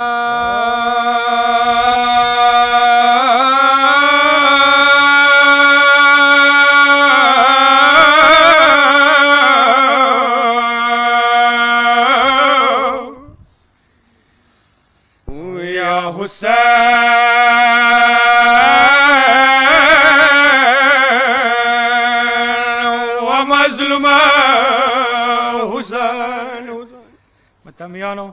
يا حسين ومظلومة حسين حسين متى ميانو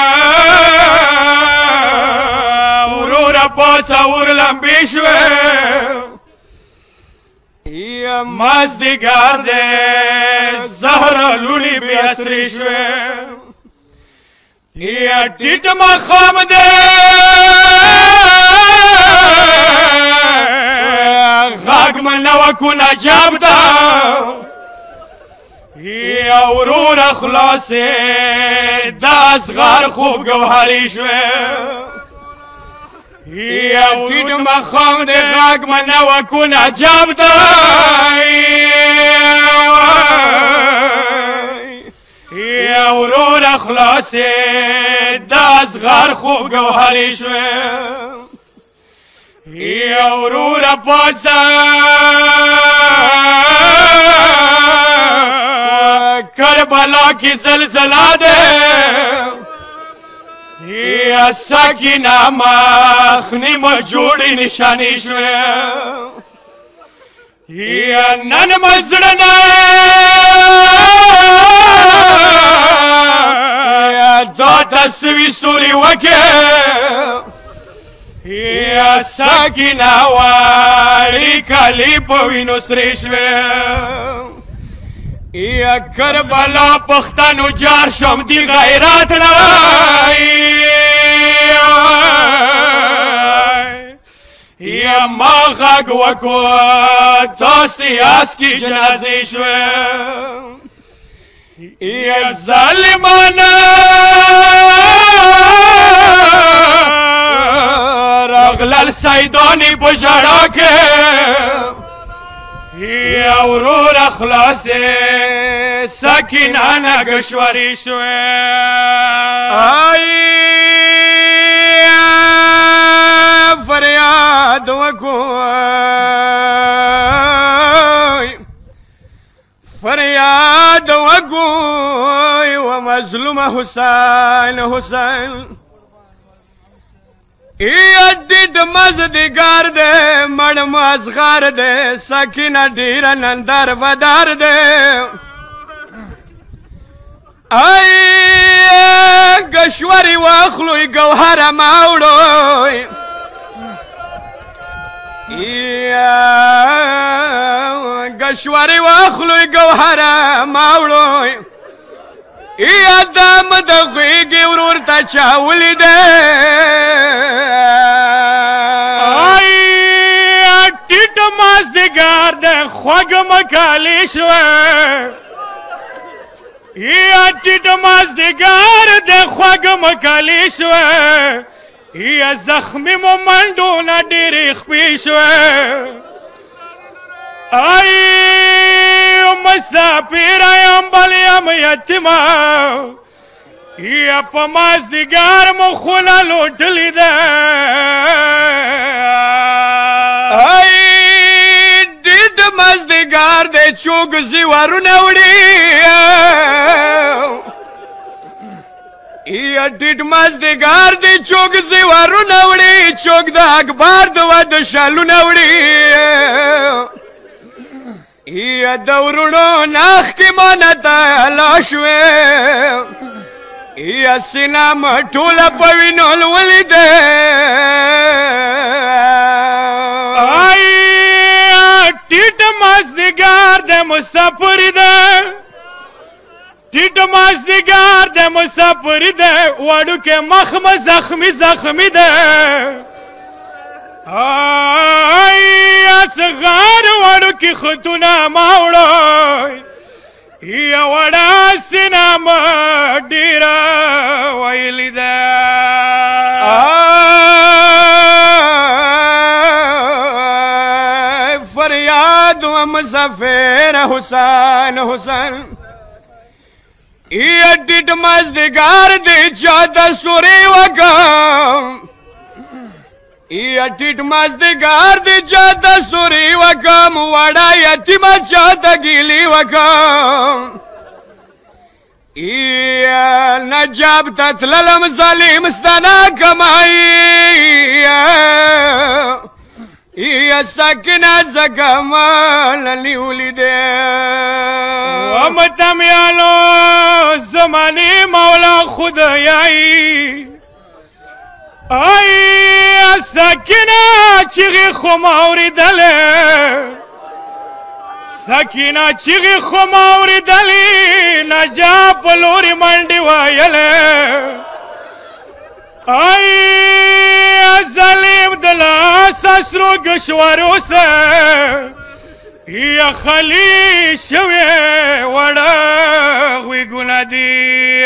څور لمبې شوې مازدیګار دې زهره لولي بې اسرې شوې یا ټیټ مخام دې غاګ منو کو نجاب ده یا ورور خلاصې د اصغر خوب گوهری شوه یو ټیټ مخام د غاګ منه وکونه جاب دی یا ورور اخلاص د اصغر خو ګوهر شو یا ورور پاتزا کربلا کی زلزلہ دے یا سکینا مخنی ما جوړی نشانی شوی یا نن مزړنا یا دا تسوی سوری وکه یا سکینا واری کلی په وینو سری شوی یا کربلا پختنو جار شم دی غیرت لای یا ما غږ وکړو تاسې اس کې جنازې شوې یا ظالمانه راغلل سیدانی په ژړا کې اور خلا سے سخی نانکشوری سوی فریاد وگو فریاد وگو ومظلوم حسین حسین ای مزدګار دې مړ مزغار دې سکینه ډیر نندر ودار دې آی گشوري واخلوي گوهر ماوړوي یا گشوري واخلوي گوهر ماوړوي یا دم د غیږ ورور ته چاولې دې مازدگار ده خوگ مکالی شوه یا چی ده مازدگار ده خوگ مکالی شوه یا زخمی مو مندونه ډیرې خپې شوه ای مسافر یم بل یم یتیما یا په مازدیګار مو خوله لوټلې ده ای د مازدګار د چوک زیوارونه وړي یا ټیټ مازدګار د چوک زیوارونه وړي چوک د اکبر د واده شالونه وړي یا د ورونو ناخ کې مانته لاشوې یا سینه مټوله په وینول ولیدې ټیټ مازدګار د مسافر ده ټیټ مازدګار د مسافر ده وړو کې مخم زخمی زخمی ده آی اصغار وړو کې خطونه ماوړای یا وړا سینما ډیره ویلی ده یاد و مسافر حسین حسین ای ډټ مزدګار دی چا د سوري وکم ای ټټ مزدګار دی چا د سوري وکم وړا یتیم چا د ګلی وکم ای نجاب تتللم ظالم ستنا کمای سکنه زګمال لیولې دې و متمیالو زمانه مولا خدای ای سکینه چیغی خو اوریدلې سکینه چیغی خو اوریدلې نجا په لوري منډي وایلې ای ساسرو گشوارو سا یا خلی شوی وڑا غوی گنا دی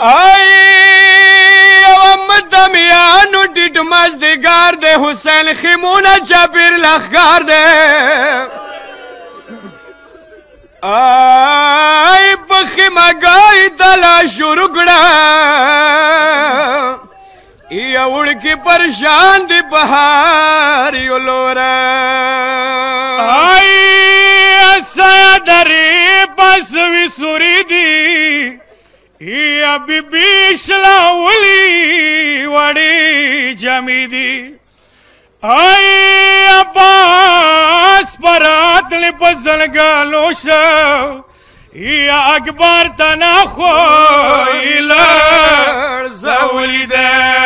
آئی او امد دمیانو ڈیڈ مزدگار دے حسین خیمونا جبیر لخگار دے آئی پخی مگائی دلا شروع گڑا ای اوړکی پرشان دی بهار یو لورا ای صدرې پس وی سوري دی ای بیبی شلا ولی وړي جمیدی ای عباس پراتل پسلګالو شو یا اکبر تنا خو ایلر زولی ده